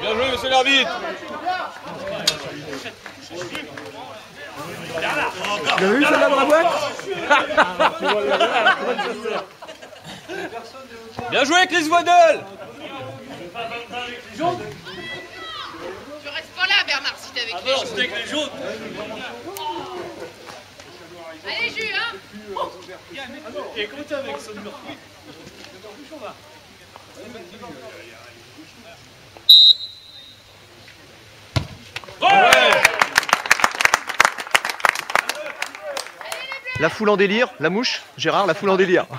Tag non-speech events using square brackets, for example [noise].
Bien joué, monsieur l'arbitre. Vous avez vu celle-là dans la boîte [laughs] Bien joué, Chris Waddle. Tu restes pas là, Bernard, si t'es avec les jaunes. avec les jaunes. Allez, Jus, hein. Et comment t'es avec son numéro La foule en délire, la mouche, Gérard, la foule en délire. [laughs]